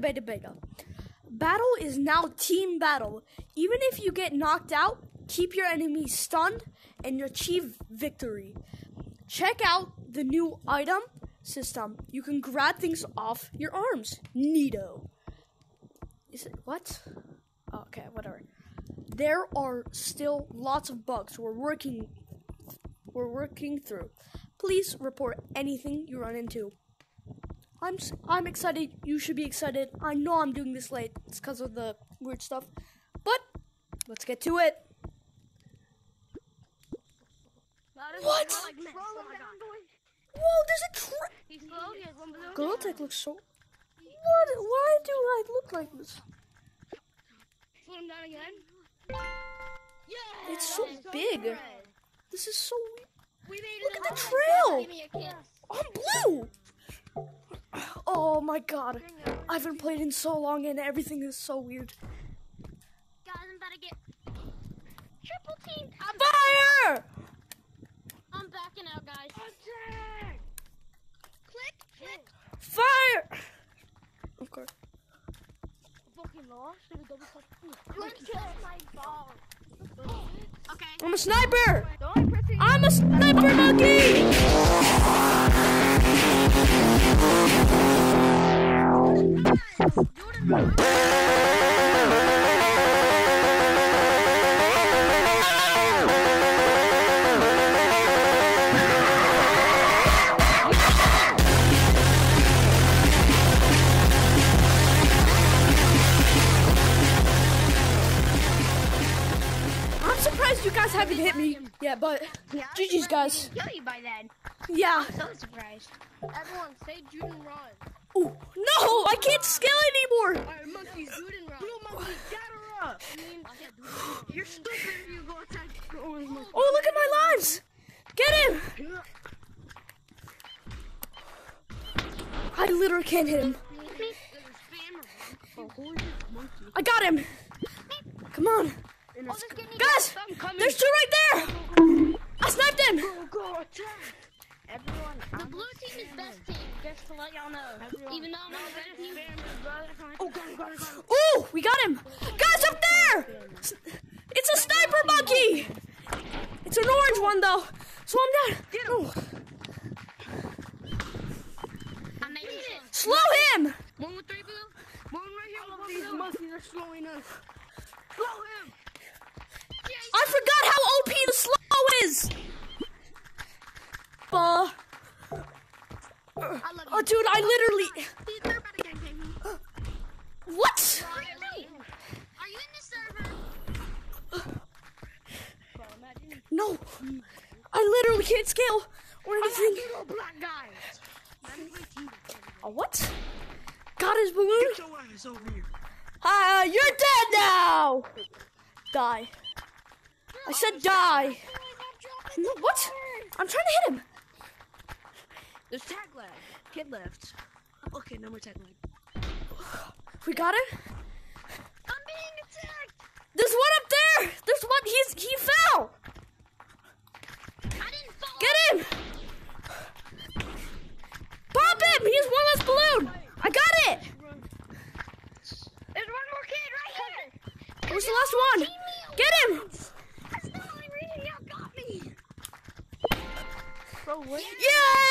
beta, beta. Battle is now team battle. Even if you get knocked out, keep your enemy stunned and achieve victory. Check out the new item system. You can grab things off your arms. Neato. Is it what? Oh, okay, whatever. There are still lots of bugs we're working we're working through. Please report anything you run into. I'm I'm excited. You should be excited. I know I'm doing this late. It's because of the weird stuff. But let's get to it. What? Oh Whoa, there's a tra- He's slow. He has one balloon. Gorilla Tag looks so. What? Why do I look like this? Slow him down again. It's so big. This is so weird. We made Look at the trail. Give me a kiss. I'm blue. Oh my god. I haven't played in so long and everything is so weird. Guys, I'm about to get triple teamed. I'm, Fire! I'm backing out, guys. Click, click. Fire! Of course. Fucking lost. It was double touch. You kill my ball. Okay. I'm a sniper! Don't press it. I'm a sniper monkey! I'm you guys haven't hit me yet, but GG's guys. Kill you by then. Yeah. So surprised. Everyone, say Juden run. Ooh, no, I can't scale anymore. Alright, monkeys, Juden run. Blue monkey, gather up. I mean, you're stupid if you go attack the orange monkey. Oh, look at my lives. Get him. I literally can't hit him. I got him. Come on. Oh, guys, there's two right there. I sniped him. Go attack! Everyone, the blue team is best team. Just to let y'all know. Even though I'm not best team. Oh, got it, got it, got it. Ooh, we got him. Guys, up there. It's a sniper monkey. It's an orange one though. So I'm not. Ooh, I made it. slow him. One with three blue. One right here. Oh, one These monkeys are slowing us. Slow him! I forgot how OP the slow is. Uh, I love oh, dude, I literally. you. They're about to gang bang me. What? Are you in the server? No, I literally can't scale or anything. Little black guy! A what? Got his balloon. Get your ass over here. Ah, you're dead now. Die. I said die. No, what? I'm trying to hit him. There's tag lag. Kid left. Okay, no more tag lag. We got him. I'm being attacked. There's one up there. There's one. He's he fell. I didn't fall. Get him. Pop him. He has one less balloon. I got it. There's one more kid right here. Where's the last one? Get him. That's the Yeah.